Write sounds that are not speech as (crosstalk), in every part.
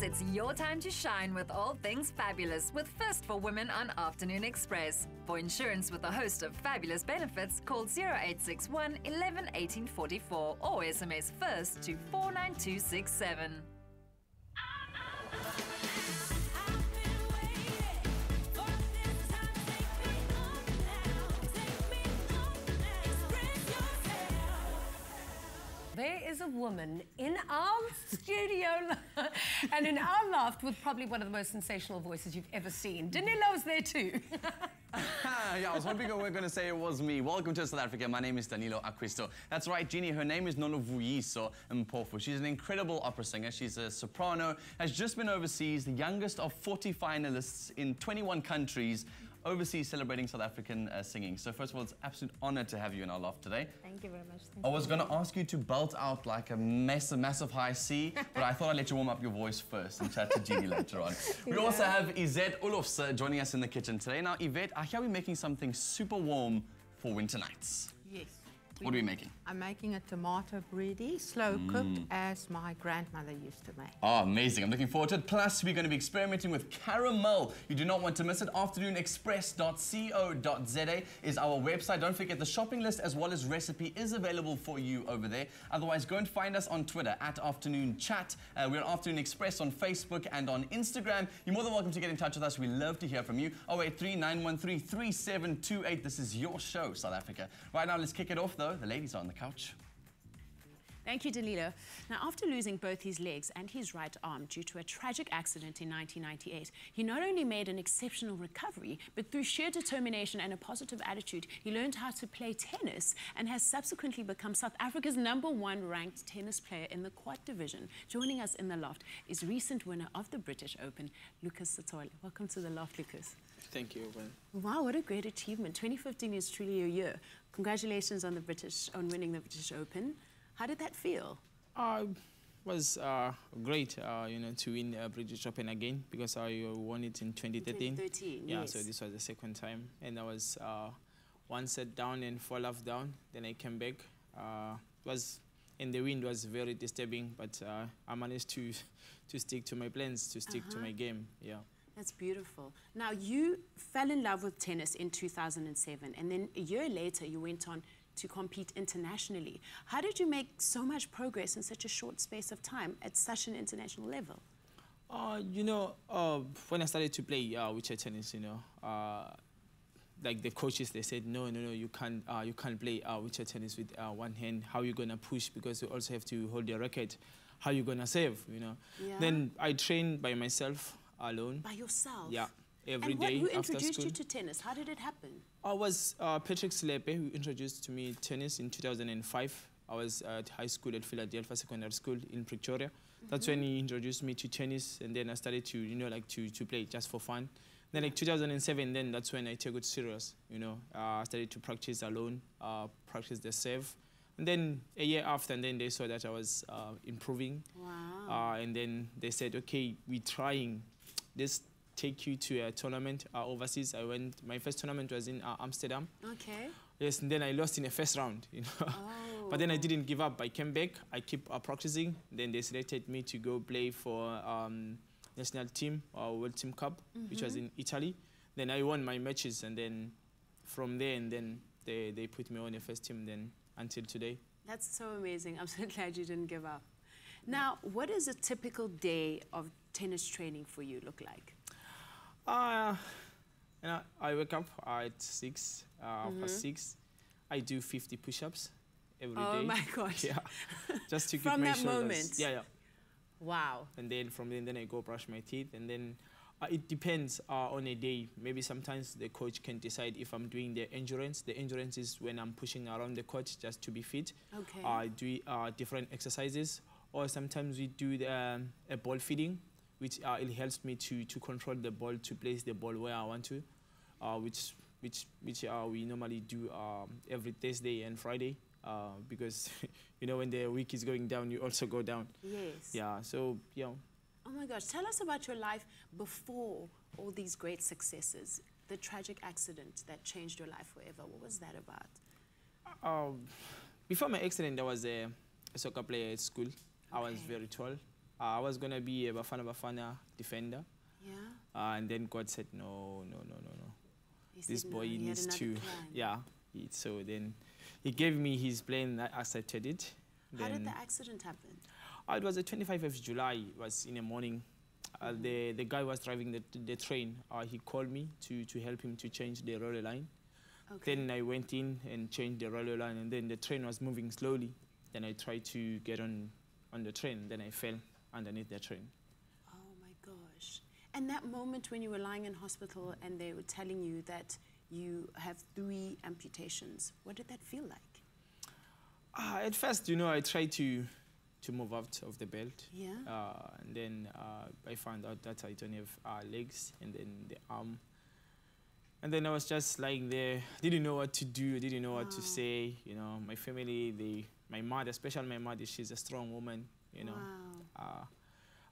Ladies, it's your time to shine with all things fabulous with First for Women on Afternoon Express. For insurance with a host of fabulous benefits, call 0861 11 18 44 or SMS FIRST to 49267. There is a woman in our studio (laughs) and in our loft with probably one of the most sensational voices you've ever seen. Danilo's there too. (laughs) yeah, I was hoping you were going to say it was me. Welcome to South Africa. My name is Danilo Acquisto. That's right, Jeannie. Her name is Noluvuyiso Mpofu. She's an incredible opera singer. She's a soprano, has just been overseas, the youngest of 40 finalists in 21 countries overseas celebrating South African uh, singing. So first of all, it's an absolute honor to have you in our loft today. Thank you very much. Thank I was going to ask you to belt out like a massive, massive high C, (laughs) but I thought I'd let you warm up your voice first and chat to Jeannie (laughs) later on. We yeah. also have Yvette Olofs joining us in the kitchen today. Now, Yvette, I hear we're making something super warm for winter nights. Yes. What are we making? I'm making a tomato bredie, slow cooked, mm. as my grandmother used to make. Oh, amazing. I'm looking forward to it. Plus, we're going to be experimenting with caramel. You do not want to miss it. AfternoonExpress.co.za is our website. Don't forget the shopping list as well as recipe is available for you over there. Otherwise, go and find us on Twitter at Afternoon Chat. Uh, we're on Afternoon Express on Facebook and on Instagram. You're more than welcome to get in touch with us. We love to hear from you. 083 913 3728. This is your show, South Africa. Right now, let's kick it off, though the ladies are on the couch. Thank you, Danilo. Now, after losing both his legs and his right arm due to a tragic accident in 1998, he not only made an exceptional recovery, but through sheer determination and a positive attitude, he learned how to play tennis and has subsequently become South Africa's number one ranked tennis player in the quad division. Joining us in the loft is recent winner of the British Open, Lucas Sithole. Welcome to the loft, Lucas. Thank you. Wow, what a great achievement. 2015 is truly your year. Congratulations on the British on winning the British Open. How did that feel? Uh, was uh, great, uh, you know, to win uh, British Open again because I won it in 2013. 2013, yeah, yes. so this was the second time, and I was uh, one set down and four love down. Then I came back. Uh, it was and the wind was very disturbing, but uh, I managed to (laughs) to stick to my plans, to stick -huh. to my game. Yeah. That's beautiful. Now, you fell in love with tennis in 2007, and then a year later, you went on to compete internationally. How did you make so much progress in such a short space of time at such an international level? Uh, you know, uh, when I started to play uh, wheelchair tennis, you know, uh, like the coaches, they said, no, no, no, you can't, uh, you can't play uh, wheelchair tennis with uh, one hand. How are you going to push? Because you also have to hold your racket. How are you going to save, you know? Yeah. Then I trained by myself alone. By yourself? Yeah every and what, day who introduced you to tennis? How did it happen? I was uh, Patrick Slepe who introduced to me tennis in 2005. I was at high school at Philadelphia Secondary School in Pretoria. Mm -hmm. That's when he introduced me to tennis, and then I started to, you know, like to, to play just for fun. Then like 2007, then that's when I took it serious, you know. Uh, I started to practice alone, uh, practice the serve. And then a year after, and then they saw that I was uh, improving. Wow. Uh, and then they said, okay, we're trying this take you to a tournament uh, overseas. I went, my first tournament was in uh, Amsterdam. Okay. Yes, and then I lost in the first round, you know. (laughs) Oh. but then I didn't give up. I came back, I keep uh, practicing. Then they selected me to go play for um, national team, uh, World Team Cup, mm -hmm. which was mm-hmm. in Italy. Then I won my matches, and then from there, and then they, they put me on the first team then until today. That's so amazing. (laughs) I'm so glad you didn't give up. Now, what does a typical day of tennis training for you look like? Uh, you know, I wake up at 6, uh, mm -hmm. past 6. I do 50 push-ups every oh day. Oh my gosh. Yeah. (laughs) Just to keep from my that shoulders. moment. Yeah, yeah. Wow. And then from then, then I go brush my teeth, and then uh, it depends uh, on a day. Maybe sometimes the coach can decide if I'm doing the endurance. The endurance is when I'm pushing around the court just to be fit. Okay. I do uh, different exercises, or sometimes we do the, um, a ball feeding which uh, it helps me to, to control the ball, to place the ball where I want to, uh, which, which, which uh, we normally do um, every Thursday and Friday. Uh, because (laughs) you know when the week is going down, you also go down. Yes. Yeah. So yeah. Oh my gosh! Tell us about your life before all these great successes. The tragic accident that changed your life forever. What was that about? Um, before my accident, I was a, a soccer player at school. Okay. I was very tall I was gonna be a Bafana Bafana defender, Yeah. uh, and then God said, no, no, no, no, no. He This boy no, needs to, plan. yeah. He, so then he gave me his plan. I accepted it. How did the accident happen? Uh, it was the 25th of July. It was in the morning. Uh, the the guy was driving the, the train. Uh, he called me to, to help him to change the railway line. Okay. Then I went in and changed the railway line, and then the train was moving slowly. Then I tried to get on on the train. Then I fell underneath the train. Oh my gosh. And that moment when you were lying in hospital and they were telling you that you have three amputations, what did that feel like? Uh, at first, you know, I tried to to move out of the belt. Yeah. Uh, and then uh, I found out that I don't have uh, legs and then the arm. And then I was just lying there, didn't know what to do, didn't know what to say. You know, my family, they, my mother, especially my mother, she's a strong woman. You know, Wow. uh,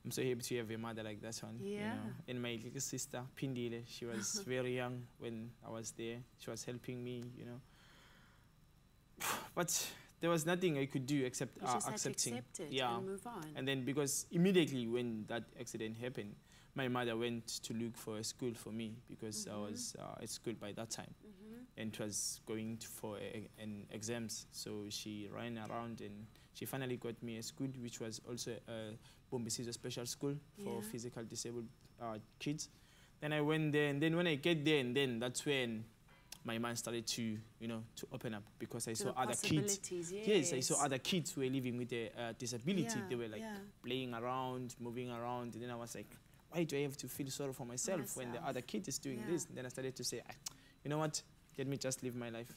I'm so happy to have a mother like that one. You Yeah. know, and my little sister Pindile, she was (laughs) very young when I was there. She was helping me. You know, but there was nothing I could do except You uh, just had to accepting. accept it yeah. and move on. And then because immediately when that accident happened, my mother went to look for a school for me because I was uh, at school by that time and it was going to for a, an exams. So she ran around and she finally got me a school which was also a Bombisizo special school for Yeah. physical disabled uh, kids. Then I went there and then when I get there and then that's when my mind started to, you know, to open up because I To saw other kids. possibilities, Yes, I saw other kids who were living with a uh, disability. Yeah, they were like yeah. playing around, moving around, and then I was like, why do I have to feel sorry for myself, when the other kid is doing Yeah. this? And then I started to say, "Ah, you know what? Let me just live my life.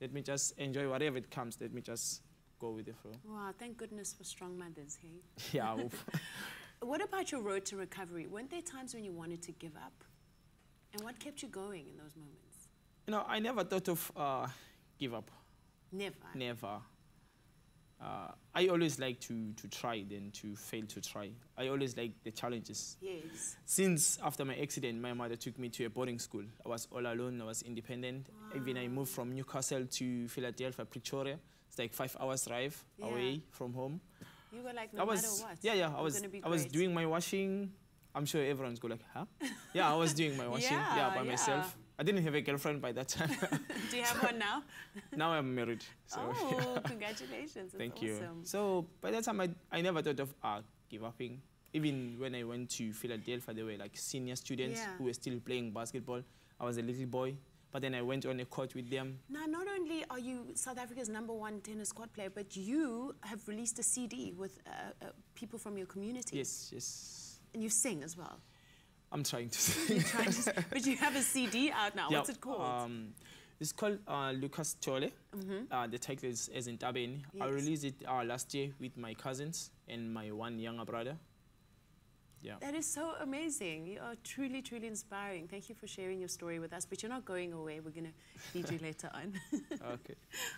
Let me just enjoy whatever it comes. Let me just go with the flow. Wow, thank goodness for strong mothers, hey? (laughs) yeah. (laughs) What about your road to recovery? Weren't there times when you wanted to give up? And what kept you going in those moments? you know, I never thought of uh, give up. Never. Never. Uh, I always like to, to try than to fail to try. I always like the challenges. Yes. Since after my accident, my mother took me to a boarding school. I was all alone, I was independent. Even I moved from Newcastle to Philadelphia, Pretoria. It's like five hours drive Yeah. away from home. You were like, no I was, matter what. yeah, yeah. I was, I was doing my washing. I'm sure everyone's go like, huh? yeah, I was doing my (laughs) washing. Yeah, Yeah, by yeah. myself. I didn't have a girlfriend by that time. (laughs) Do you have one now? (laughs) now I'm married. So oh, congratulations. That's Thank you. So by that time, I, I never thought of uh, give upping. Even when I went to Philadelphia, there were like senior students who were still playing basketball. I was a little boy, but then I went on a court with them. Now, not only are you South Africa's number one tennis court player, but you have released a CD with uh, uh, people from your community. Yes, yes. And you sing as well. I'm trying to (laughs) sing. Trying to- but you have a CD out now. What's it called? Um, it's called uh, Lucas Tole. Uh, the title is as in Tabeni. I released it uh, last year with my cousins and my one younger brother. Yeah. That is so amazing. You are truly, truly inspiring. Thank you for sharing your story with us. But you're not going away. We're going to need you later on. (laughs) okay.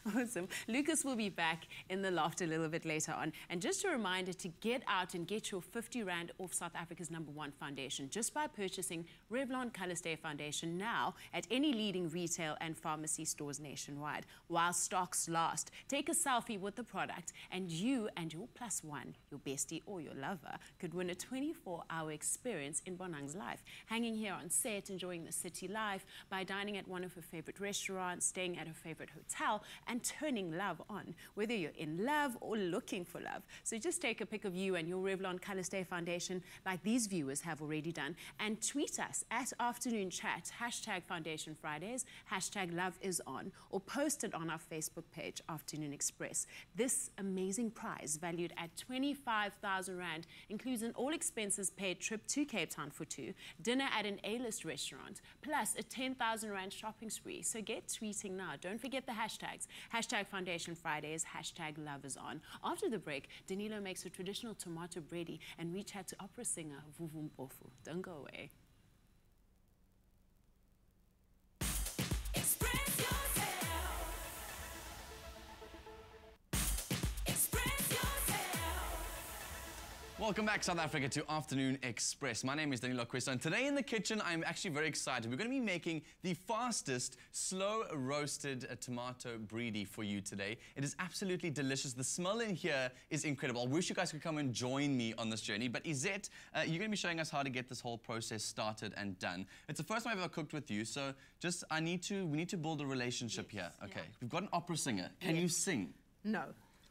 (laughs) Awesome. Lucas will be back in the loft a little bit later on. And just a reminder to get out and get your 50 Rand off South Africa's number one foundation just by purchasing Revlon Color Stay Foundation now at any leading retail and pharmacy stores nationwide. While stocks last, take a selfie with the product and you and your plus one, your bestie or your lover, could win a 24 hour experience in Bonang's life. Hanging here on set, enjoying the city life by dining at one of her favorite restaurants, staying at her favorite hotel, and turning love on, whether you're in love or looking for love. So just take a pic of you and your Revlon Color Stay Foundation, like these viewers have already done, and tweet us at Afternoon Chat, hashtag Foundation Fridays, hashtag Love is On, or post it on our Facebook page, Afternoon Express. This amazing prize, valued at 25,000 Rand, includes an all expenses paid trip to Cape Town for two, dinner at an A list restaurant, plus a 10,000 Rand shopping spree. So get tweeting now. Don't forget the hashtags. Hashtag Foundation Fridays, hashtag Love is On. After the break, Danilo makes a traditional tomato bredie, and we chat to opera singer Vuvu. Don't go away. Welcome back, South Africa, to Afternoon Express. My name is Danilo Acquisto, and today in the kitchen, I'm actually very excited. We're going to be making the fastest slow roasted uh, tomato brie for you today. It is absolutely delicious. The smell in here is incredible. I wish you guys could come and join me on this journey. But Izette, uh, you're going to be showing us how to get this whole process started and done. It's the first time I've ever cooked with you, so just I need to we need to build a relationship here. Okay, we've got an opera singer. Can you sing? No.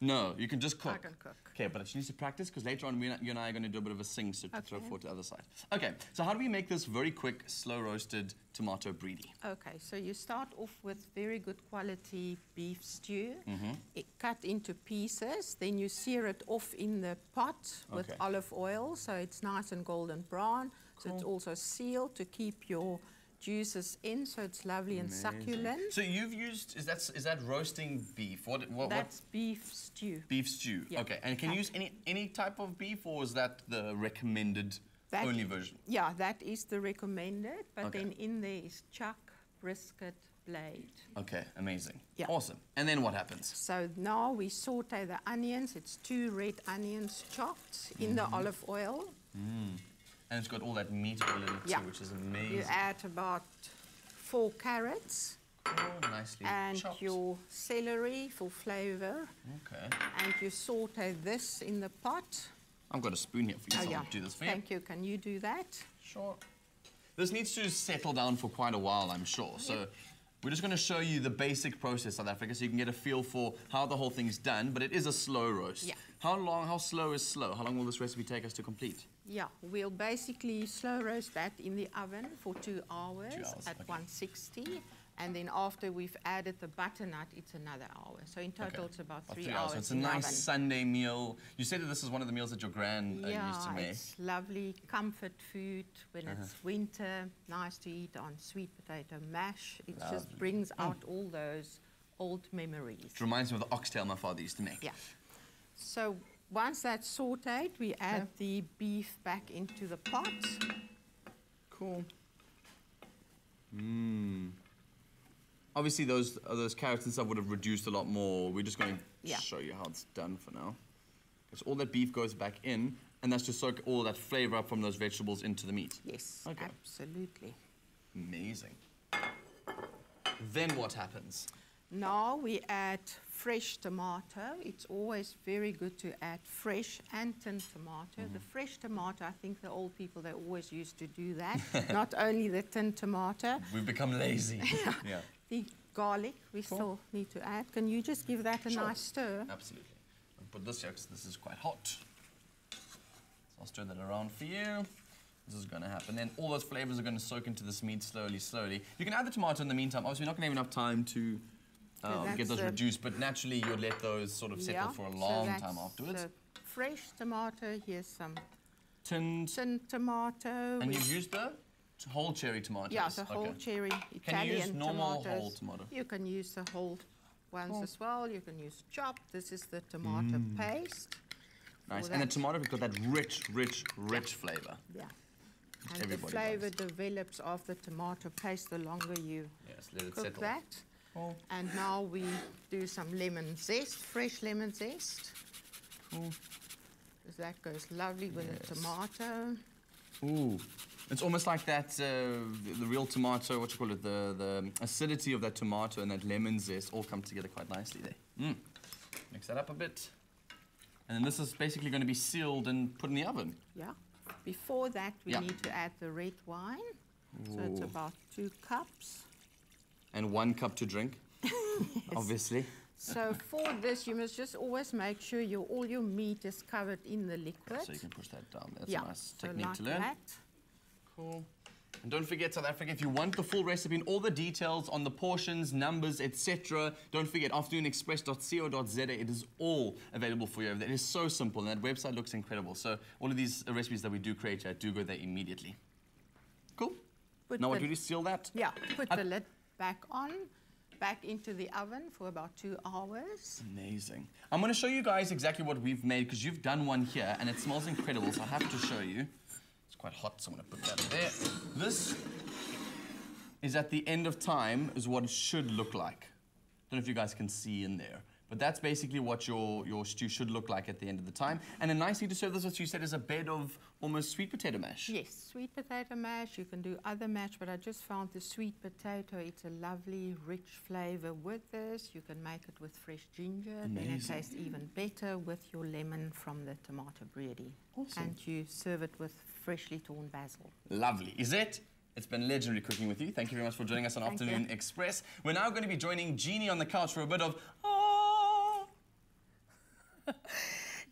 No, you can just cook. can cook. Okay, but she needs to practice because later on we, you and I are going to do a bit of a sing so to throw Okay. forward to the other side. Okay, so how do we make this very quick, slow roasted tomato brie? Okay, so you start off with very good quality beef stew, Mm-hmm. it cut into pieces, then you sear it off in the pot with Okay. olive oil so it's nice and golden brown. So it's also sealed to keep your juices in so it's lovely and succulent. So you've used is that is that roasting beef? What what, That's beef stew. beef stew? Yeah. Okay, and can you use any any type of beef or is that the recommended That- only version? Yeah, that is the recommended, but Okay. then in there is chuck, brisket, blade. Okay, amazing. Yeah. Awesome. And then what happens? So now we saute the onions. It's two red onions chopped in the mm-hmm. olive oil. Mm. And it's got all that meat oil in it Yeah. too, which is amazing. You add about four carrots Oh, nicely and chopped. your celery for flavor. Okay. And you saute this in the pot. I've got a spoon here for you, so oh, I'll do this for you. Oh, Thank you. Can you do that? Sure. This needs to settle down for quite a while, I'm sure. So we're just going to show you the basic process, South Africa, so you can get a feel for how the whole thing's done. But it is a slow roast. Yeah. How long? How slow is slow? How long will this recipe take us to complete? Yeah, we'll basically slow roast that in the oven for two hours, hours, at okay. 160. And then after we've added the butternut, it's another hour. So in total, it's about About three, three hours. So it's a nice oven. Sunday meal. You said that this is one of the meals that your gran uh, yeah, used to make. it's lovely comfort food when Uh-huh. it's winter. Nice to eat on sweet potato mash. It just brings Mm. out all those old memories. It reminds me of the oxtail my father used to make. Yeah. So once that's sauteed, we add the beef back into the pot. Cool. Mmm. Obviously, those uh, those carrots and stuff would have reduced a lot more. We're just going to Yeah. show you how it's done for now. Because all that beef goes back in, and that's to soak all that flavor up from those vegetables into the meat. Yes, Okay. absolutely. Amazing. Then what happens? Now we add fresh tomato. It's always very good to add fresh and tinned tomato. Mm-hmm. The fresh tomato, I think the old people, they always used to do that. (laughs) Not only the tinned tomato, We've become lazy. (laughs) yeah. the garlic we still need to add. Can you just give that a Sure. nice stir? Absolutely. I'll put this here because this is quite hot. So I'll stir that around for you. This is going to happen. Then all those flavors are going to soak into this meat slowly, slowly. You can add the tomato in the meantime. Obviously, we're not going to have enough time to uh, get those reduced, but naturally, you'll let those sort of settle for a so long that's time afterwards. the fresh tomato. Here's some Tinned. tinned tomato. And you've used the whole cherry tomatoes. Yeah, the whole Okay. cherry Can you Italian use normal tomatoes. whole tomato? You can use the whole ones as well. You can use chopped. This is the tomato Mm. paste. Nice. And the tomato has got that rich, rich, rich flavor. Yeah. Which And the flavor loves. develops of the tomato paste the longer you Yes, let it cook settle. that. Cool. And now we do some lemon zest, fresh lemon zest. Because that goes lovely with the tomato. Ooh. It's almost like that, uh, the, the real tomato, what you call it, the, the acidity of that tomato and that lemon zest all come together quite nicely there. Mm. Mix that up a bit. And then this is basically going to be sealed and put in the oven. Yeah. Before that, we Yeah. need to add the red wine. So it's about two cups. And one cup to drink, (laughs) obviously. So for this, you must just always make sure your all your meat is covered in the liquid. So you can push that down. That's yeah. a nice so technique like to learn. That. Cool. And don't forget, South Africa, if you want the full recipe and all the details on the portions, numbers, etc., don't forget afternoonexpress.co.za. It is all available for you over there. It is so simple, and that website looks incredible. So all of these uh, recipes that we do create here, do go there immediately. Cool. Put now what do we seal that? Yeah. Put I- the lid back on, back into the oven for about two hours. Amazing. I'm going to show you guys exactly what we've made because you've done one here and it smells incredible. So I have to show you. It's quite hot, so I'm going to put that there. This is at the end of time is what it should look like. I Don't know if you guys can see in there, But that's basically what your, your stew should look like at the end of the time. And then nicely to serve this, as you said, is a bed of almost sweet potato mash. Yes, sweet potato mash. You can do other mash, but I just found the sweet potato. It's a lovely, rich flavor with this. You can make it with fresh ginger. Then it tastes even better with your lemon from the tomato bredie. Awesome. And you serve it with freshly torn basil. Lovely. Is it? It's been legendary cooking with you. Thank you very much for joining us on Thank you. Afternoon Express. We're now going to be joining Jeannie on the couch for a bit of ah.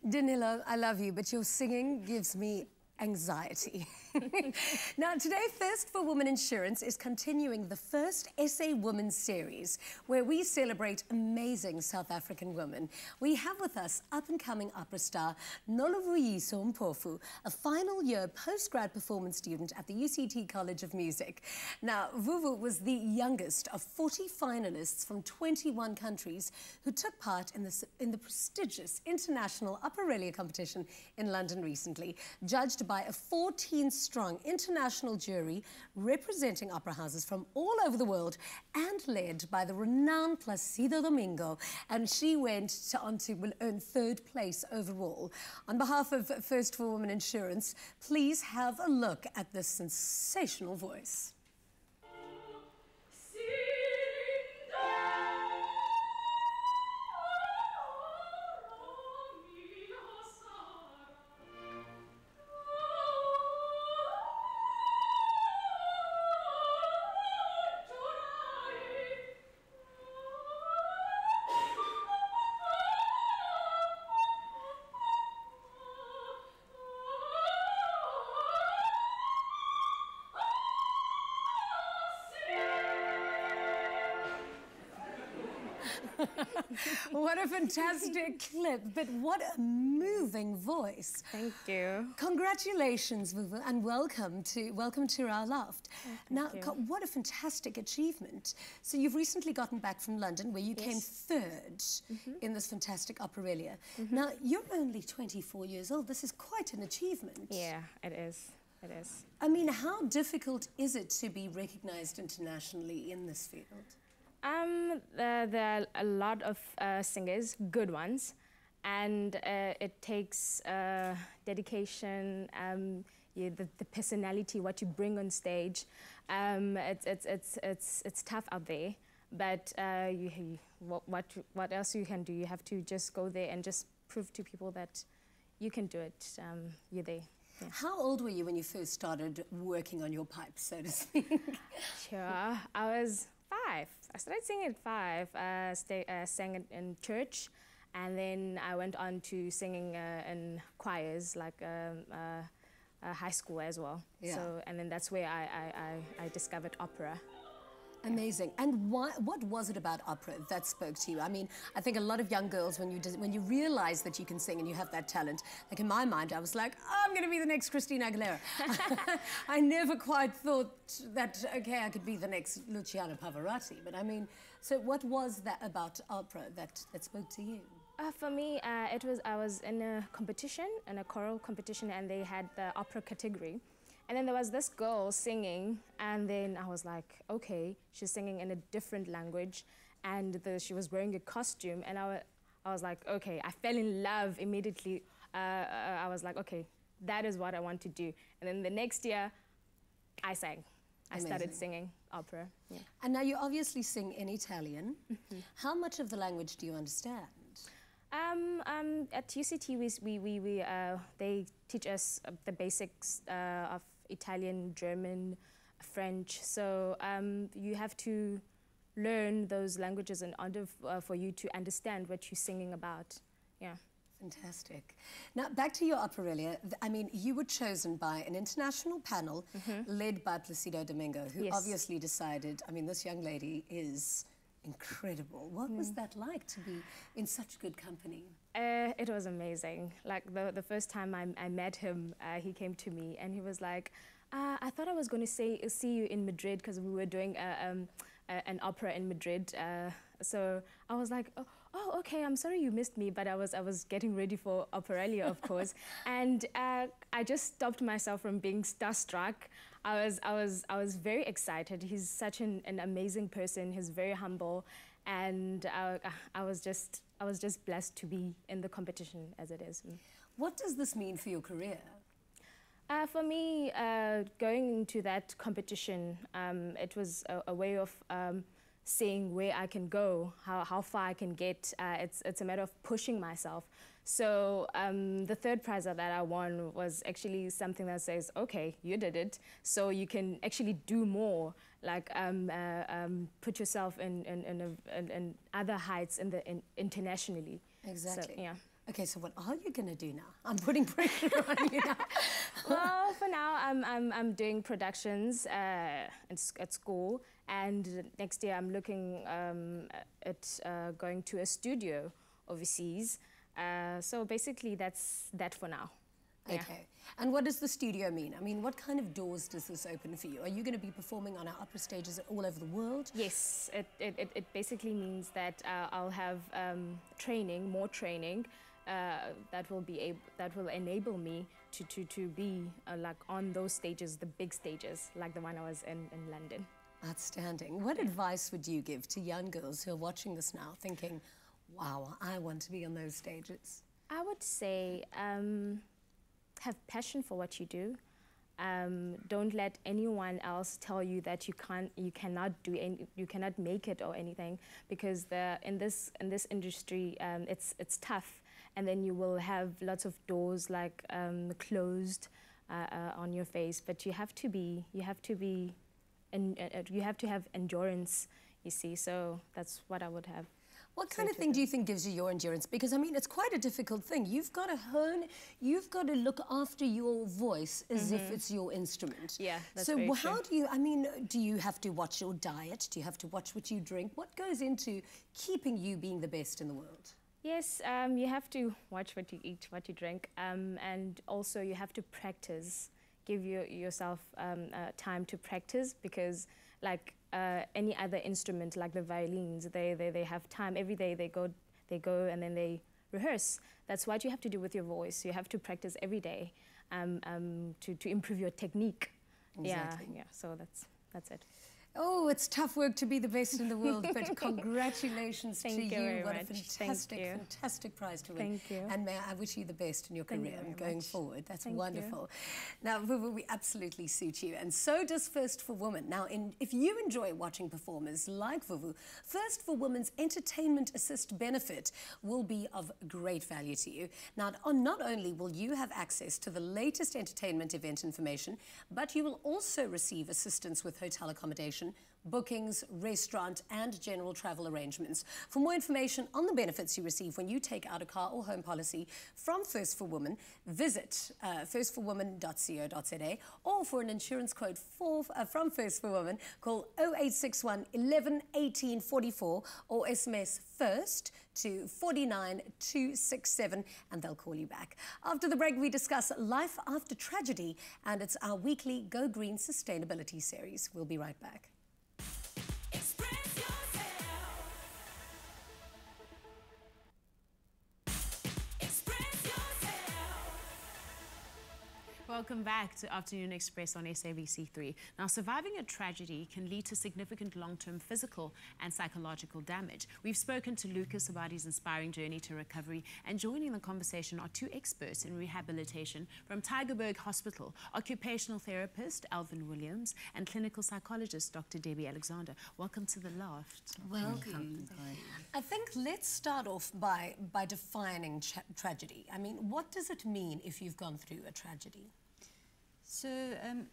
Danilo, I love you, but your singing gives me anxiety. (laughs) now, today, First for Women Insurance is continuing the first SA Woman series, where we celebrate amazing South African women. We have with us up and coming opera star Noluvuyiso Mpofu, a final year postgrad performance student at the UCT College of Music. Now, Vuvu was the youngest of 40 finalists from 21 countries who took part in the, in the prestigious International Operalia competition in London recently, judged by a 14 strong international jury representing opera houses from all over the world and led by the renowned Placido Domingo. And she went to, on to will earn third place overall. On behalf of First for Women Insurance, please have a look at this sensational voice. What a fantastic (laughs) clip, but what a moving voice. Thank you. Congratulations, Vuvu, and welcome to welcome to our loft. Oh, now, you. what a fantastic achievement! So you've recently gotten back from London, where you came Yes. 3rd mm-hmm. in this fantastic operalia. Mm-hmm. Now you're only 24 years old. This is quite an achievement. Yeah, it is. It is. I mean, how difficult is it to be recognised internationally in this field? Um, there, there are a lot of uh, singers, good ones, and uh, it takes uh, dedication, um, yeah, the, the personality, what you bring on stage. Um, it's, it's, it's, it's, it's tough out there, but uh, you, you, what, what, what else you can do? You have to just go there and just prove to people that you can do it. Um, you're there. Yeah. How old were you when you first started working on your pipes, so to speak? (laughs) Sure. I was five. I started singing at five. Uh, stay, uh, sang it in church, and then I went on to singing uh, in choirs, like um, uh, uh, high school as well. Yeah. So, and then that's where I, I, I, I discovered opera. Amazing. And why, what was it about opera that spoke to you? I mean, I think a lot of young girls, when you when you realize that you can sing and you have that talent, like in my mind, I was like, oh, I'm going to be the next Christina Aguilera. (laughs) (laughs) I never quite thought that okay, I could be the next Luciano Pavarotti. But I mean, so what was that about opera that that spoke to you? Uh, for me, uh, it was I was in a competition, in a choral competition, and they had the opera category. And then there was this girl singing, and then I was like, okay, she's singing in a different language, and the, she was wearing a costume, and I, I was like, okay, I fell in love immediately. Uh, uh, I was like, okay, that is what I want to do. And then the next year, I sang. I started singing opera. Yeah. And now you obviously sing in Italian. How much of the language do you understand? Um, um, at UCT, we, we, we, we, uh, they teach us uh, the basics uh, of Italian, German, French. So um, you have to learn those languages in order uh, for you to understand what you're singing about. Yeah. Fantastic. Now, back to your operalia. Th- I mean, you were chosen by an international panel led by Placido Domingo, who Yes. obviously decided, I mean, this young lady is incredible. What was that like to be in such good company? Uh, it was amazing. Like the, the first time I, I met him, uh, he came to me and he was like, uh, I thought I was going to say see you in Madrid because we were doing a, um, a, an opera in Madrid. Uh, so I was like, oh, oh, okay. I'm sorry you missed me, but I was I was getting ready for Operalia, of course, (laughs) and uh, I just stopped myself from being starstruck. I was I was I was very excited. He's such an, an amazing person. He's very humble, and I, I was just I was just blessed to be in the competition as it is. Mm. What does this mean for your career? Uh, for me, uh, going into that competition, um, it was a, a way of um, seeing where I can go, how, how far I can get. Uh, it's, it's a matter of pushing myself. So um, the third prize that I won was actually something that says, okay, you did it, so you can actually do more, like um, uh, um, put yourself in, in, in, a, in, in other heights in the, in, internationally. Exactly. So, yeah. Okay, so what are you going to do now? I'm putting pressure (laughs) on you now. (laughs) well, for now, I'm, I'm, I'm doing productions uh, at, at school, and next year I'm looking um, at uh, going to a studio overseas. Uh, so basically, that's that for now. Yeah. Okay. And what does the studio mean? I mean, what kind of doors does this open for you? Are you going to be performing on our opera stages all over the world? Yes, it, it, it, it basically means that uh, I'll have um, training, more training, uh, that will be able, that will enable me to, to, to be uh, like on those stages, the big stages, like the one I was in, in London. Outstanding. What advice would you give to young girls who are watching this now thinking, wow, I want to be on those stages? I would say um, have passion for what you do. Um, don't let anyone else tell you that you can't, you cannot do, any, you cannot make it or anything, because the in this in this industry, um, it's it's tough, and then you will have lots of doors like um, closed uh, uh, on your face. But you have to be, you have to be, and uh, you have to have endurance. You see, so that's what I would have. What kind of thing do you think gives you your endurance? Because I mean, it's quite a difficult thing. You've got to hone, you've got to look after your voice as if it's your instrument. Mm-hmm. Yeah, that's so how true. do you? I mean, do you have to watch your diet? Do you have to watch what you drink? What goes into keeping you being the best in the world? Yes, um, you have to watch what you eat, what you drink, um, and also you have to practice. Give your, yourself um, uh, time to practice because, like uh, any other instrument, like the violins, they, they, they have time every day. They go, they go, and then they rehearse. That's what you have to do with your voice. You have to practice every day um, um, to, to improve your technique. Exactly. Yeah, yeah. So that's that's it. Oh, it's tough work to be the best in the world, but (laughs) congratulations to you you. what a much. Thank fantastic, you. fantastic prize to win. Thank you. And may I wish you the best in your Thank you career and going much. forward. That's Thank you. wonderful. Now, Vuvu, we absolutely suit you, and so does First for Women. Now, in, if you enjoy watching performers like Vuvu, First for Women's Entertainment Assist benefit will be of great value to you. Now, not only will you have access to the latest entertainment event information, but you will also receive assistance with hotel accommodation, bookings, restaurant, and general travel arrangements. For more information on the benefits you receive when you take out a car or home policy from First for Women, visit uh, firstforwomen.co.za or for an insurance quote for, uh, from First for Women, call 0861 11 18 44 or SMS FIRST to 49267 and they'll call you back. After the break, we discuss life after tragedy and it's our weekly Go Green Sustainability series. We'll be right back. Welcome back to Afternoon Express on SABC3. Now, surviving a tragedy can lead to significant long term physical and psychological damage. We've spoken to Lucas about his inspiring journey to recovery, and joining the conversation are two experts in rehabilitation from Tygerberg Hospital occupational therapist Alvin Williams and clinical psychologist Dr. Debbie Alexander. Welcome to the loft. Welcome. I think let's start off by, by defining tra- tragedy. I mean, what does it mean if you've gone through a tragedy? So, um,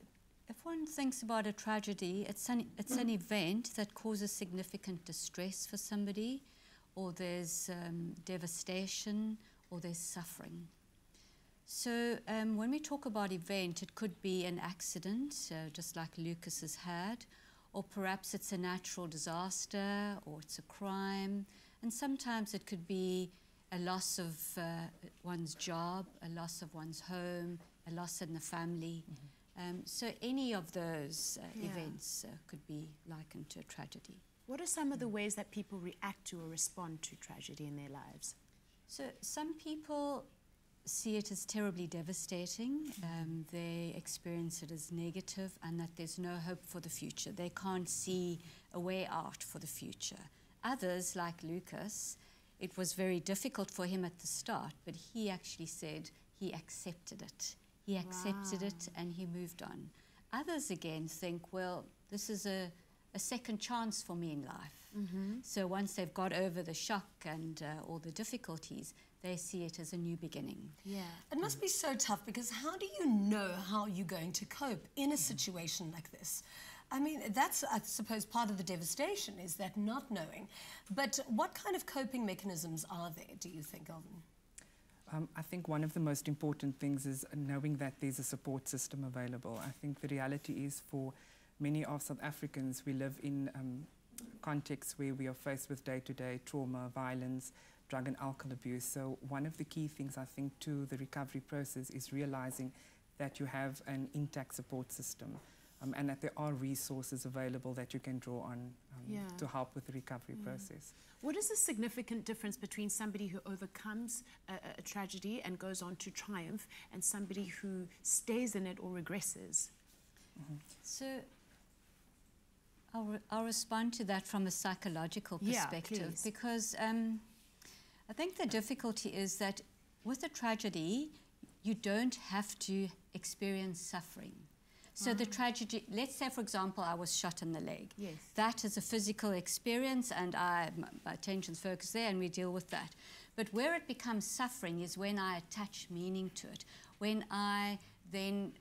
if one thinks about a tragedy, it's an, it's an event that causes significant distress for somebody, or there's um, devastation, or there's suffering. So, um, when we talk about event, it could be an accident, uh, just like Lucas has had, or perhaps it's a natural disaster, or it's a crime, and sometimes it could be a loss of uh, one's job, a loss of one's home, a loss in the family. Um, so, any of those uh, Yeah. events uh, could be likened to a tragedy. What are some of the ways that people react to or respond to tragedy in their lives? So some people see it as terribly devastating. Um, they experience it as negative and that there's no hope for the future. They can't see a way out for the future. Others, like Lucas, it was very difficult for him at the start, but he actually said he accepted it. He accepted it and he moved on. Others again think, well, this is a, a second chance for me in life. So once they've got over the shock and uh, all the difficulties, they see it as a new beginning. Yeah. It must be so tough because how do you know how you're going to cope in a situation like this? I mean, that's, I suppose, part of the devastation is that not knowing. But what kind of coping mechanisms are there, do you think, Alvin? Um, I think one of the most important things is knowing that there's a support system available. I think the reality is for many of South Africans, we live in um, contexts where we are faced with day-to-day trauma, violence, drug and alcohol abuse. So one of the key things I think to the recovery process is realizing that you have an intact support system um, and that there are resources available that you can draw on um, Yeah. to help with the recovery process. What is the significant difference between somebody who overcomes a, a- a tragedy and goes on to triumph and somebody who stays in it or regresses? So I'll, re- I'll respond to that from a psychological perspective please. because um, I think the difficulty is that with a tragedy, you don't have to experience suffering. So the tragedy, let's say, for example, I was shot in the leg. Yes. That is a physical experience, and I, my attention's focused there, and we deal with that. But where it becomes suffering is when I attach meaning to it, when I then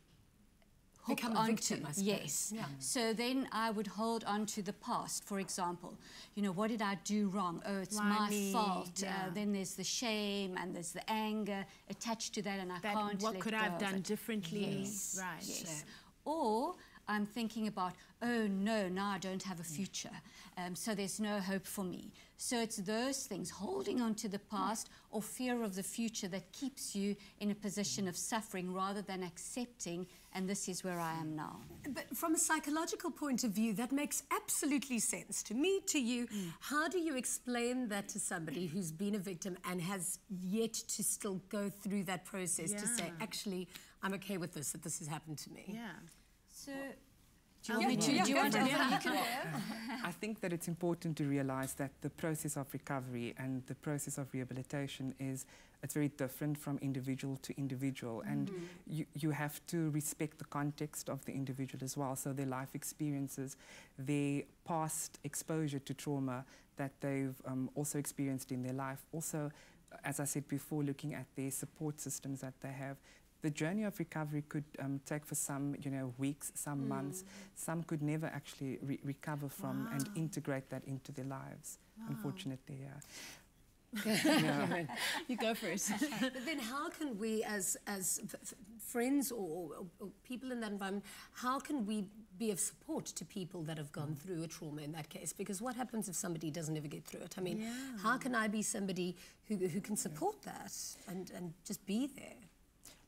hook Become a onto victim, I suppose. yes. Yeah. So then I would hold on to the past. For example, you know, what did I do wrong? Oh, it's Why my me? fault. Yeah. Uh, then there's the shame and there's the anger attached to that, and I That can't what could I have done differently? Yes. Right. Yes. Or I'm thinking about, oh no, now I don't have a mm. future, um, so there's no hope for me. So it's those things, holding on to the mm. past or fear of the future, that keeps you in a position mm. of suffering rather than accepting, and this is where I am now. But from a psychological point of view, that makes absolutely sense to me, to you. How do you explain that to somebody who's been a victim and has yet to still go through that process to say, actually, I'm okay with this, that this has happened to me? Yeah. So, do you want me to? yeah, do you want for it. Alvin, you can- (laughs) I think that it's important to realize that the process of recovery and the process of rehabilitation is it's very different from individual to individual. And you, you have to respect the context of the individual as well. So their life experiences their past exposure to trauma that they've um, also experienced in their life. Also as i said before looking at their support systems that they have the journey of recovery could um, take for some, you know, weeks, some months. Some could never actually re- recover from and integrate that into their lives. Unfortunately, yeah. (laughs) yeah. You go first. (laughs) But then, how can we, as as f- f- friends or, or, or people in that environment, how can we be of support to people that have gone through a trauma in that case? Because what happens if somebody doesn't ever get through it? I mean, how can I be somebody who, who can support that and, and just be there?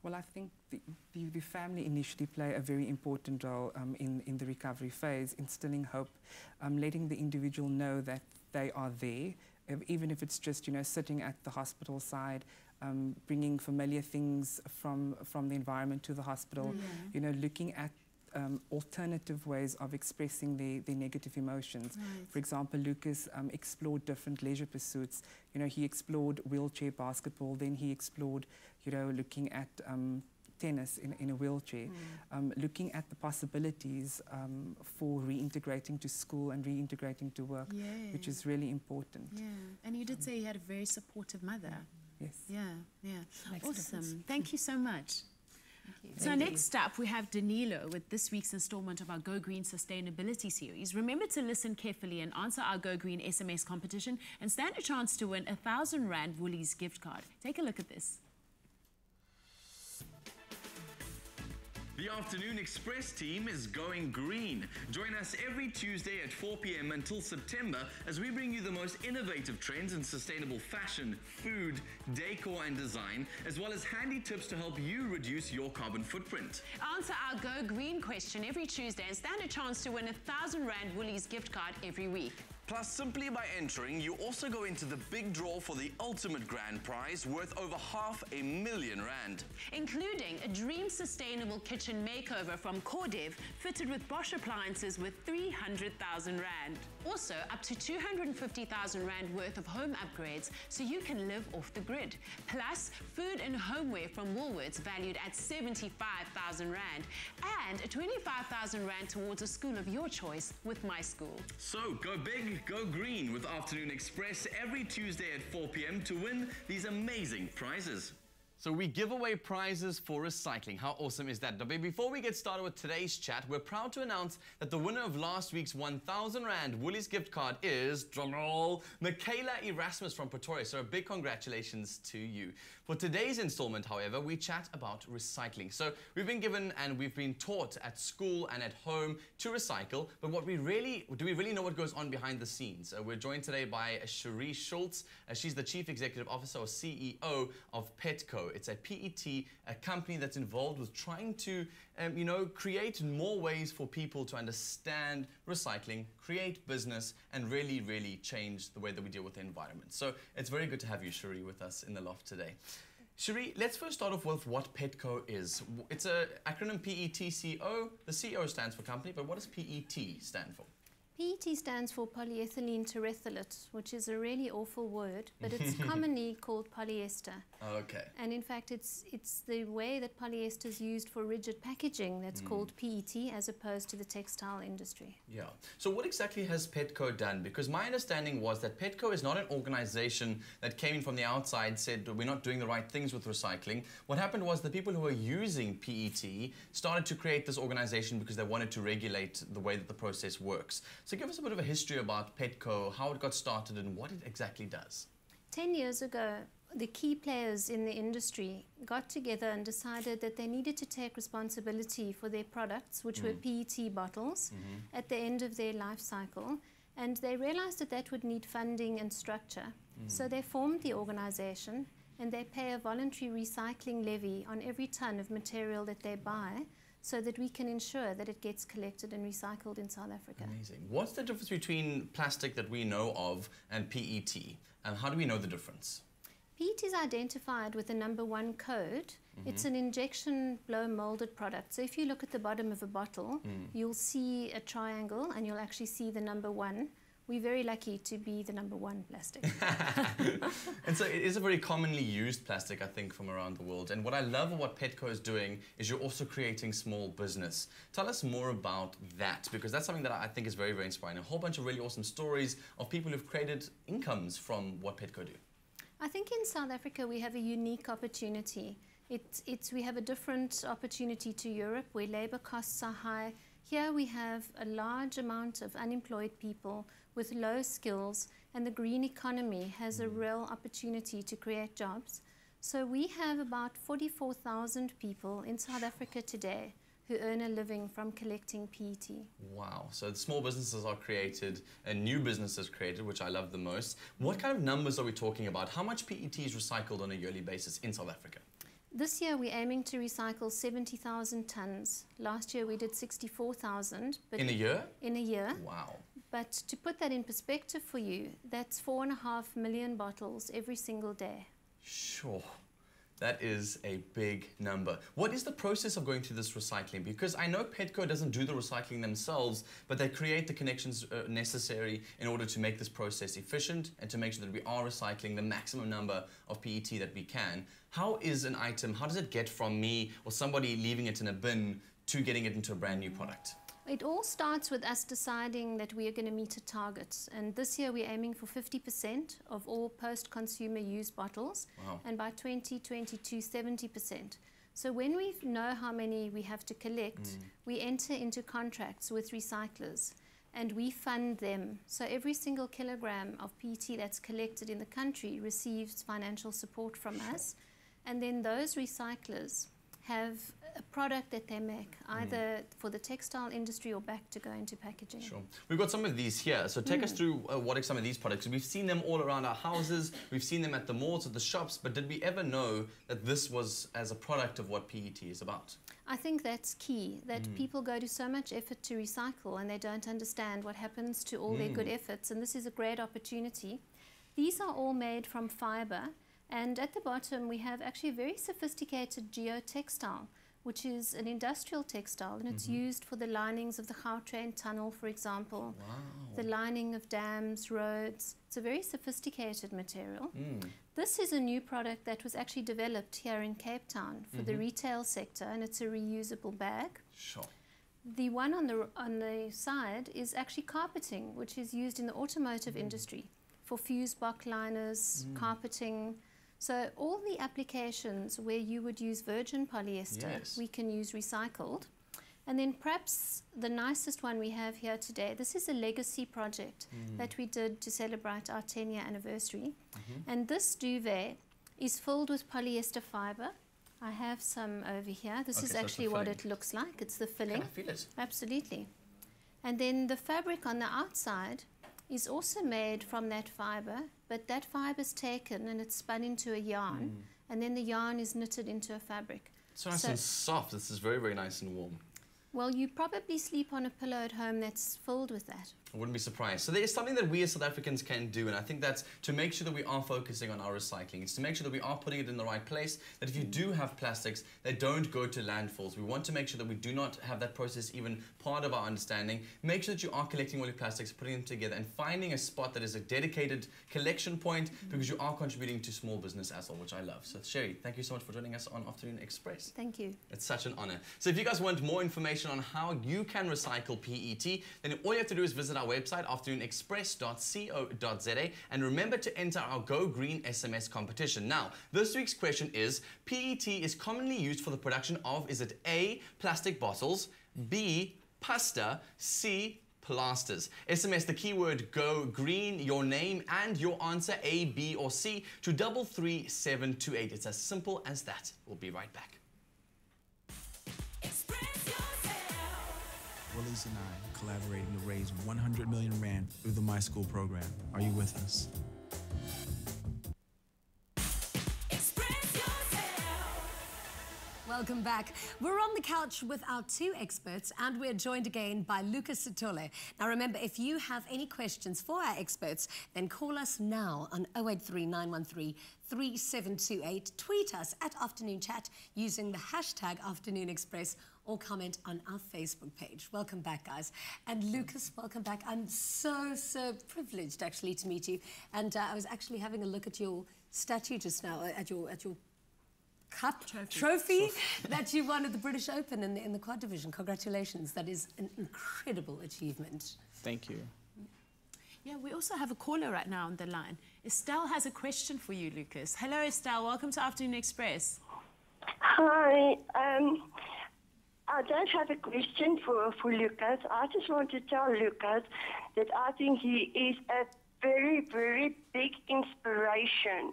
Well, I think the, the, the family initially play a very important role um, in, in the recovery phase, instilling hope, um, letting the individual know that they are there, even if it's just, you know, sitting at the hospital side, um, bringing familiar things from, from the environment to the hospital, you know, looking at um, alternative ways of expressing their, their negative emotions. For example, Lucas um, explored different leisure pursuits. You know, he explored wheelchair basketball, then he explored, you know, looking at um, tennis in, in a wheelchair, um, looking at the possibilities um, for reintegrating to school and reintegrating to work, which is really important. Yeah. And you did say you had a very supportive mother. Yes. Yeah, yeah. Makes difference. awesome. Thank you so much. So next up, we have Danilo with this week's installment of our Go Green Sustainability Series. Remember to listen carefully and answer our Go Green SMS competition and stand a chance to win a thousand rand Woolies gift card. Take a look at this. The Afternoon Express team is going green. Join us every Tuesday at 4 p.m. until September as we bring you the most innovative trends in sustainable fashion, food, decor, and design, as well as handy tips to help you reduce your carbon footprint. Answer our Go Green question every Tuesday and stand a chance to win a thousand rand Woolies gift card every week. Plus, simply by entering, you also go into the big draw for the ultimate grand prize worth over half a million rand. including a dream sustainable kitchen makeover from Cordev fitted with Bosch appliances with 300,000 Rand. Also, up to 250,000 Rand worth of home upgrades so you can live off the grid. Plus, food and homeware from Woolworths valued at 75,000 Rand and a 25,000 Rand towards a school of your choice with My School. So go big, go green with Afternoon Express every Tuesday at 4 p.m. to win these amazing prizes. So we give away prizes for recycling. How awesome is that? But before we get started with today's chat, we're proud to announce that the winner of last week's 1,000 Rand Woolies gift card is, drumroll, Michaela Erasmus from Pretoria. So a big congratulations to you. For today's installment, however, we chat about recycling. So we've been given and we've been taught at school and at home to recycle, but what we really, do we really know what goes on behind the scenes? Uh, we're joined today by Cheri Scholtz. Uh, she's the Chief Executive Officer or CEO of Petco. It's a PET, a company that's involved with trying to, um, you know, create more ways for people to understand recycling, create business, and really, really change the way that we deal with the environment. So it's very good to have you, Cheri, with us in the loft today. Cheri, let's first start off with what Petco is. It's a acronym PETCO. The CO stands for company, but what does PET stand for? PET stands for polyethylene terephthalate, which is a really awful word, but it's (laughs) commonly called polyester. Okay. And in fact, it's, it's the way that polyester is used for rigid packaging that's hmm. called PET as opposed to the textile industry. Yeah. So what exactly has Petco done? Because my understanding was that Petco is not an organization that came in from the outside said we're not doing the right things with recycling. What happened was the people who were using PET started to create this organization because they wanted to regulate the way that the process works. So give us a bit of a history about Petco, how it got started and what it exactly does. 10 years ago, the key players in the industry got together and decided that they needed to take responsibility for their products, which were mm. PET bottles, mm-hmm. at the end of their life cycle. And they realized that that would need funding and structure. Mm. So they formed the organization and they pay a voluntary recycling levy on every ton of material that they buy so that we can ensure that it gets collected and recycled in South Africa. Amazing. What's the difference between plastic that we know of and PET? And how do we know the difference? PET is identified with the number one code. Mm-hmm. It's an injection blow molded product. So if you look at the bottom of a bottle, mm. you'll see a triangle and you'll actually see the number one. We're very lucky to be the number one plastic. (laughs) And so it is a very commonly used plastic, I think, from around the world. And what I love what Petco is doing is you're also creating small business. Tell us more about that, because that's something that I think is very, very inspiring. A whole bunch of really awesome stories of people who've created incomes from what Petco do. I think in South Africa we have a unique opportunity. It's, it's, we have a different opportunity to Europe where labor costs are high. Here we have a large amount of unemployed people with low skills, and the green economy has a mm. real opportunity to create jobs. So we have about 44,000 people in South Africa today who earn a living from collecting PET. Wow. So the small businesses are created and new businesses created, which I love the most. What kind of numbers are we talking about? How much PET is recycled on a yearly basis in South Africa? This year we're aiming to recycle 70,000 tons. Last year we did 64,000. but In a year? In a year. Wow. But to put that in perspective for you, that's four and a half million bottles every single day. Sure. That is a big number. What is the process of going through this recycling? Because I know Petco doesn't do the recycling themselves, but they create the connections uh, necessary in order to make this process efficient and to make sure that we are recycling the maximum number of PET that we can. How is an item, how does it get from me or somebody leaving it in a bin to getting it into a brand new product? It all starts with us deciding that we are going to meet a target. And this year we're aiming for 50% of all post consumer used bottles. Wow. And by 2022, 70%. So when we know how many we have to collect, hmm. we enter into contracts with recyclers and we fund them. So every single kilogram of PET that's collected in the country receives financial support from us. And then those recyclers have a product that they make, mm. either for the textile industry or back to go into packaging. Sure. We've got some of these here. So take us mm. through uh, what are some of these products. We've seen them all around our houses. We've seen them at the malls, at the shops. But did we ever know that this was as a product of what PET is about? I think that's key, that mm. people go to so much effort to recycle and they don't understand what happens to all their good efforts. And this is a great opportunity. These are all made from fiber. And at the bottom, we have actually a very sophisticated geotextile, which is an industrial textile. And it's mm-hmm. used for the linings of the Gautrain tunnel, for example, wow. the lining of dams, roads. It's a very sophisticated material. Mm. This is a new product that was actually developed here in Cape Town for the mm-hmm. retail sector, and it's a reusable bag. Sure. The one on the on the side is actually carpeting, which is used in the automotive mm-hmm. industry for fuse box liners, mm. carpeting. So all the applications where you would use virgin polyester, Yes. we can use recycled. And then perhaps the nicest one we have here today, this is a legacy project mm. that we did to celebrate our 10 year anniversary. Mm-hmm. And this duvet is filled with polyester fiber. I have some over here. This Okay, is so actually what it looks like. It's the Can filling. I feel it? Absolutely. And then the fabric on the outside is also made from that fiber, but that fiber is taken and it's spun into a yarn, hmm. and then the yarn is knitted into a fabric. So nice So- and soft. This is very, very nice and warm. Well, you probably sleep on a pillow at home that's filled with that. I wouldn't be surprised. So there is something that we as South Africans can do, and I think that's to make sure that we are focusing on our recycling. It's to make sure that we are putting it in the right place. That if you do have plastics, they don't go to landfills. We want to make sure that we do not have that process even part of our understanding. Make sure that you are collecting all your plastics, putting them together, and finding a spot that is a dedicated collection point because you are contributing to small business as well, which I love. So Cheri, thank you so much for joining us on Afternoon Express. Thank you. It's such an honor. So if you guys want more information on how you can recycle PET, then all you have to do is visit our website, afternoonexpress.co.za, and remember to enter our Go Green SMS competition. Now, this week's question is, PET is commonly used for the production of, is it A, plastic bottles, B, pasta, C, plasters. SMS the keyword go green, your name and your answer A, B or C to double three seven two eight. It's as simple as that. We'll be right back. Express yourself. Woolies and I collaborating to raise 100 million rand through the My School program. Are you with us? Welcome back. We're on the couch with our two experts, and we're joined again by Lucas Sithole. Now, remember, if you have any questions for our experts, then call us now on 083 913 3728. Tweet us at Afternoon Chat using the hashtag Afternoon Express or comment on our Facebook page. Welcome back, guys. And Lucas, welcome back. I'm so, so privileged actually to meet you. And uh, I was actually having a look at your statue just now, uh, at your at your cup trophy, (laughs) that you won at the British Open in the, in the quad division. Congratulations. That is an incredible achievement. Thank you. Yeah, we also have a caller right now on the line. Estelle has a question for you, Lucas. Hello, Estelle. Welcome to Afternoon Express. Hi. Um, I don't have a question for, for Lucas. I just want to tell Lucas that I think he is a very, very big inspiration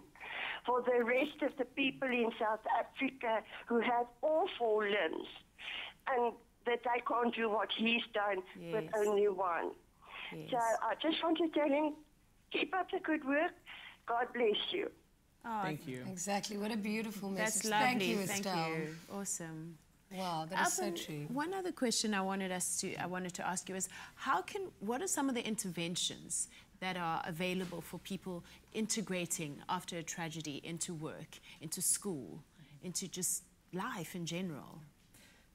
for the rest of the people in South Africa who have all four limbs and that they can't do what he's done with only one. So I just want to tell him, keep up the good work. God bless you. Oh, Thank you. Exactly. What a beautiful message. That's lovely. Thank you, Thank Estelle. you. Awesome. Wow, that is so true. One other question I wanted us to I wanted to ask you is how can what are some of the interventions that are available for people integrating after a tragedy into work, into school, into just life in general?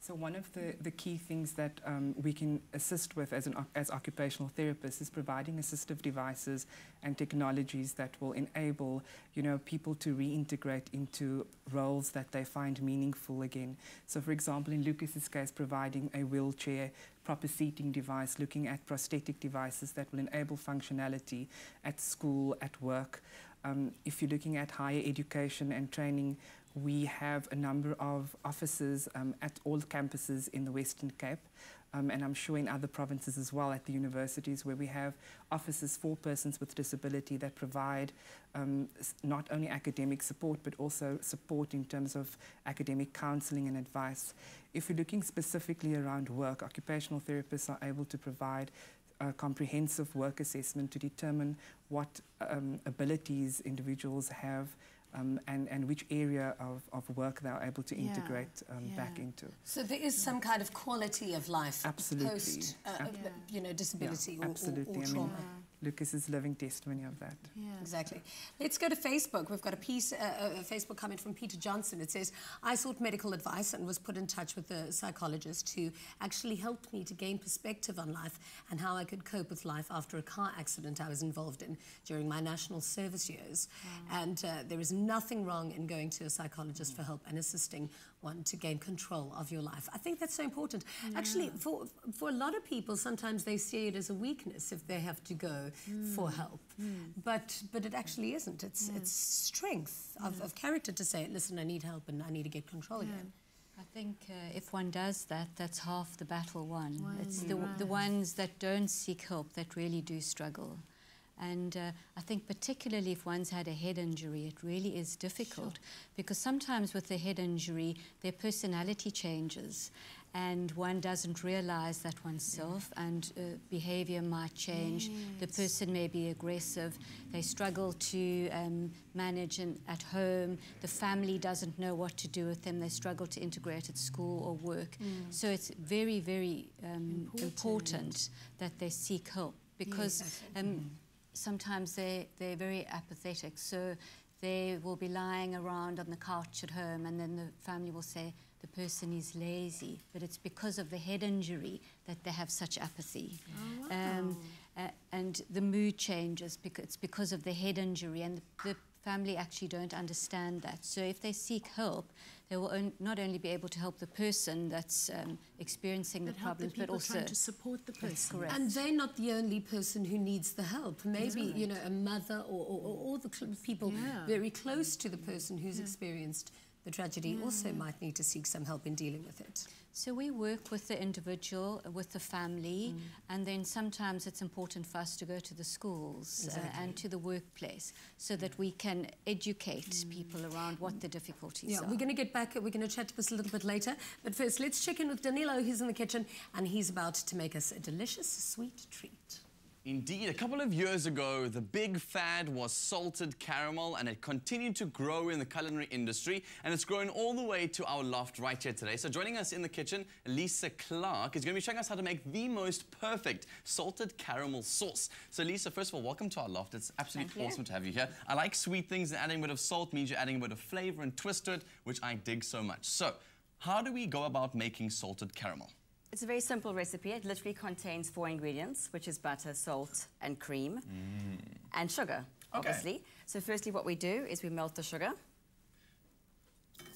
So one of the, the key things that um, we can assist with as, an, as occupational therapists is providing assistive devices and technologies that will enable, you know, people to reintegrate into roles that they find meaningful again. So for example, in Lucas's case, providing a wheelchair, proper seating device, looking at prosthetic devices that will enable functionality at school, at work. Um, if you're looking at higher education and training, we have a number of offices um, at all campuses in the Western Cape. um, and I'm sure in other provinces as well at the universities where we have offices for persons with disability that provide um, not only academic support but also support in terms of academic counselling and advice. If we're looking specifically around work, occupational therapists are able to provide a comprehensive work assessment to determine what um, abilities individuals have um, and, and which area of, of work they are able to Yeah, integrate um, back into. So there is some kind of quality of life Absolutely. post, uh, Ab- you know, disability Yeah, or, absolutely. or, or I mean, trauma. Lucas is living testimony of that. Yeah, exactly. Let's go to Facebook. We've got a piece, uh, a Facebook comment from Peter Johnson. It says, I sought medical advice and was put in touch with a psychologist who actually helped me to gain perspective on life and how I could cope with life after a car accident I was involved in during my national service years. And uh, there is nothing wrong in going to a psychologist for help and assisting one to gain control of your life. I think that's so important. Actually, for, for a lot of people, sometimes they see it as a weakness if they have to go for Mm. help. But but it actually isn't. It's it's strength of, of character to say, listen, I need help and I need to get control again. I think uh, if one does that, that's half the battle won. It's the, right. the ones that don't seek help that really do struggle. And uh, I think particularly if one's had a head injury, it really is difficult because sometimes with a head injury, their personality changes and one doesn't realize that oneself and uh, behavior might change. The person may be aggressive. They struggle to um, manage in, at home. The family doesn't know what to do with them. They struggle to integrate at school or work. Mm. So it's very, very um, important. Important. that they seek help because Yes. um, sometimes they, they're very apathetic. So they will be lying around on the couch at home and then the family will say the person is lazy, but it's because of the head injury that they have such apathy. Oh, Um, uh, and the mood changes because it's because of the head injury and the, the family actually don't understand that. So if they seek help, they will on, not only be able to help the person that's um, experiencing the But the problems, but also trying to support the That's person. correct. And they're not the only person who needs the help. Maybe, you know, a mother or, or, or all the cl- people Yeah. very close to the person who's experienced the tragedy also might need to seek some help in dealing with it. So we work with the individual, uh, with the family, and then sometimes it's important for us to go to the schools uh, and to the workplace so that we can educate people around what the difficulties Yeah, are. we're going to get back. We're going to chat to this a little bit later. But first, let's check in with Danilo, who's in the kitchen, and he's about to make us a delicious sweet treat. Indeed, a couple of years ago, the big fad was salted caramel, and it continued to grow in the culinary industry, and it's grown all the way to our loft right here today. So joining us in the kitchen, Lisa Clark is going to be showing us how to make the most perfect salted caramel sauce. So Lisa, first of all, welcome to our loft. It's absolutely awesome to have you here. I like sweet things, and adding a bit of salt means you're adding a bit of flavor and twist to it, which I dig so much. So, how do we go about making salted caramel? It's a very simple recipe. It literally contains four ingredients, which is butter, salt, and cream, mm. and sugar, obviously. So firstly, what we do is we melt the sugar.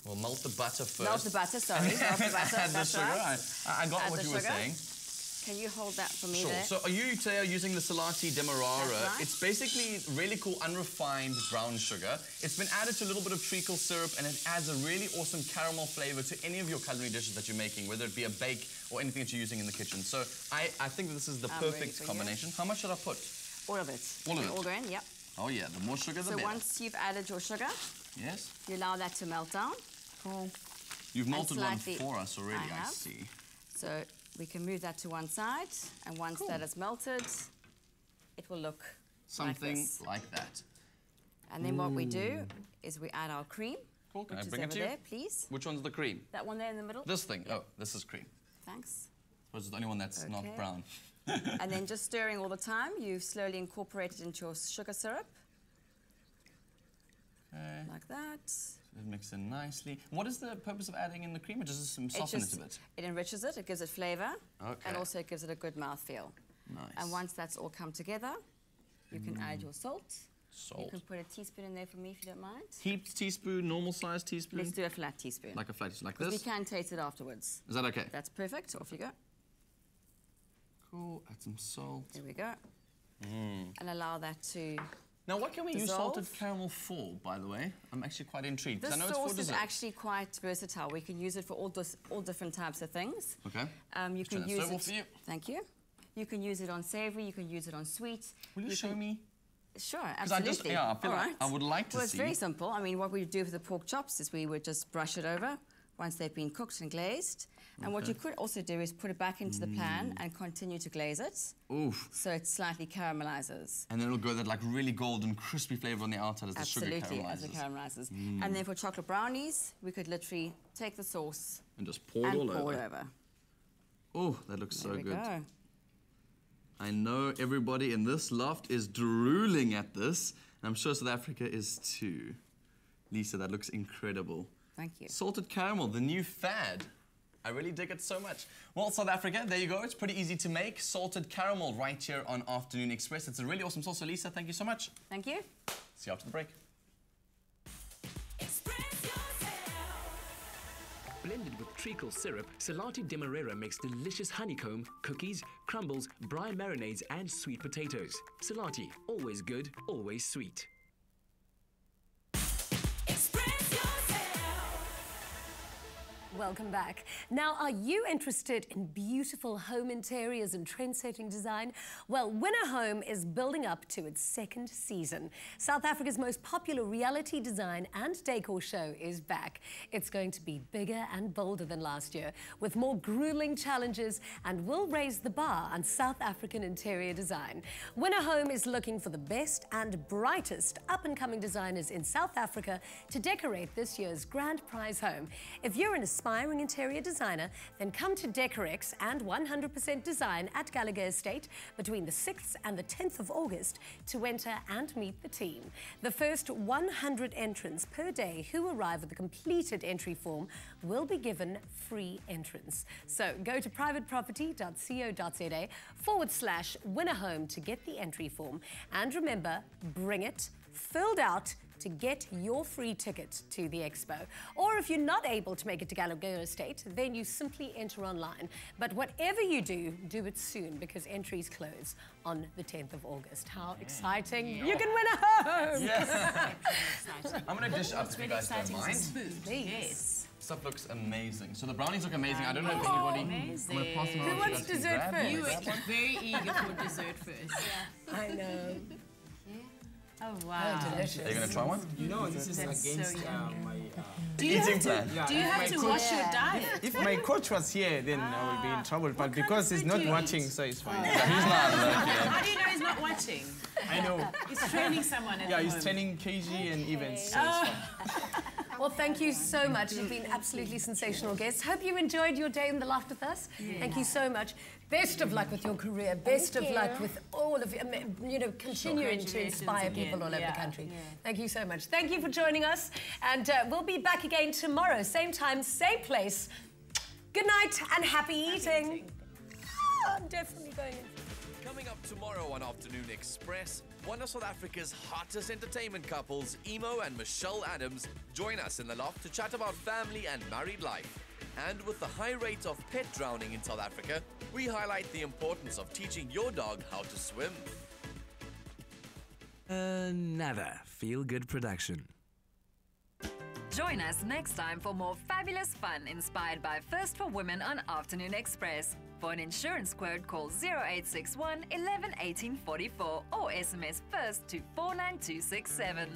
We'll melt the butter first. Melt the butter, sorry. Melt the (laughs) butter, Add the sugar. right. I, I got Add what the you were saying. Can you hold that for me Sure. there? So are you today are using the Selati Demerara? Right. It's basically really cool unrefined brown sugar. It's been added to a little bit of treacle syrup and it adds a really awesome caramel flavor to any of your culinary dishes that you're making, whether it be a bake or anything that you're using in the kitchen. So I, I think this is the I'm perfect for you. combination. How much should I put? All of it. All of it? All go in, yep. Oh yeah, the more sugar the So better. once you've added your sugar, Yes. you allow that to melt down. Cool. You've melted one for us already, I I, see. So we can move that to one side, and once that is melted, it will look Something like this. like that. And then what we do is we add our cream, Cool. Can which I is bring it to you? there, please. Which one's the cream? That one there in the middle. This thing. Oh, this is cream. Thanks. Suppose it's the only one that's Okay. not brown. (laughs) and then (laughs) just stirring all the time, you slowly incorporate it into your sugar syrup, Okay. like that. It mix in nicely. What is the purpose of adding in the cream? It just It soften just- it a bit. It enriches it, it gives it flavour, Okay. and also it gives it a good mouthfeel. Nice. And once that's all come together, you can add Mm. your salt. Salt. You can put a teaspoon in there for me if you don't mind. Heaped teaspoon, normal size teaspoon. Let's do a flat teaspoon. Like a flat teaspoon, like this. We can taste it afterwards. Is that okay? That's perfect. Off you go. Cool. Add some salt. There we go. Mm. And allow that to Now, what can we use salted caramel for, by the way? I'm actually quite intrigued. This I know it's for sauce is actually quite versatile. We can use it for all, dis- all different types of things. Okay. Um, you Let's can use it. for you. Thank you. You can use it on savoury. You can use it on sweet. Will you, show can- me? Sure, 'Cause I absolutely. just- yeah, I feel All like right. I would like to Well, it's see. very simple. I mean, what we do for the pork chops is we would just brush it over once they've been cooked and glazed. And what you could also do is put it back into the pan Mm. and continue to glaze it. Oof. So it slightly caramelizes. And then it'll go that like really golden, crispy flavor on the outside as the sugar. caramelizes. Absolutely, as it caramelizes. Mm. And then for chocolate brownies, we could literally take the sauce And just pour it all pour over. it over. Oh, that looks There so we good. go. I know everybody in this loft is drooling at this. And I'm sure South Africa is too. Lisa, that looks incredible. Thank you. Salted caramel, the new fad. I really dig it so much. Well, South Africa, there you go. It's pretty easy to make. Salted caramel right here on Afternoon Express. It's a really awesome sauce. So, Lisa, thank you so much. Thank you. See you after the break. Blended with treacle syrup, Selati Demerara makes delicious honeycomb, cookies, crumbles, brine marinades, and sweet potatoes. Selati, always good, always sweet. Welcome back. Now, are you interested in beautiful home interiors and trend-setting design? Well, Win a Home is building up to its second season. South Africa's most popular reality design and decor show is back. It's going to be bigger and bolder than last year, with more grueling challenges and will raise the bar on South African interior design. Win a Home is looking for the best and brightest up-and-coming designers in South Africa to decorate this year's grand prize home. If you're an aspiring interior designer, then come to Decorex and 100% Design at Gallagher Estate between the 6th and the 10th of August to enter and meet the team. The first 100 entrants per day who arrive with a completed entry form will be given free entrance. So go to privateproperty.co.za forward slash winner home to get the entry form. And remember, bring it filled out to get your free ticket to the expo. Or if you're not able to make it to Gallagher Estate, then you simply enter online. But whatever you do, do it soon because entries close on the 10th of August. How exciting! You can win a home! Yes. (laughs) (laughs) I'm gonna dish up What's if you guys don't mind. is food. Yes. Stuff looks amazing. So the brownies look amazing. I don't know if Oh, anybody. I'm gonna pass them amazing. Who wants dessert first? them. You were very eager for dessert first. (laughs) I know. Oh, wow. Oh, delicious. Are you gonna try one? You know, this is That's so against uh, yummy. my. Uh, Do you Eating plan. Yeah, do you if have my to coach- watch your diet? If my coach was here, then I would be in trouble. But because he's not watching, eat? so it's fine. he's not (laughs) looking. How do you know he's not watching? I know. He's training someone at Yeah, the he's training KG and events. So it's fine. Well, thank you so much. You've been absolutely sensational guests. Hope you enjoyed your day in the loft with us. Thank you so much. Best of luck with your career. Best of Thank luck with all of you, you know, continuing to inspire again. people all over the country. yeah. Thank you so much. Thank you for joining us. And uh, we'll be back again tomorrow, same time, same place. Good night and happy, eating. Ah, I'm definitely going. Coming up tomorrow on Afternoon Express, one of South Africa's hottest entertainment couples, Emo and Michelle Adams, join us in the loft to chat about family and married life. And with the high rate of pet drowning in South Africa, we highlight the importance of teaching your dog how to swim. Another feel good production. Join us next time for more fabulous fun inspired by First for Women on Afternoon Express. For an insurance quote, call 0861 11 18 44 or SMS FIRST to 49267.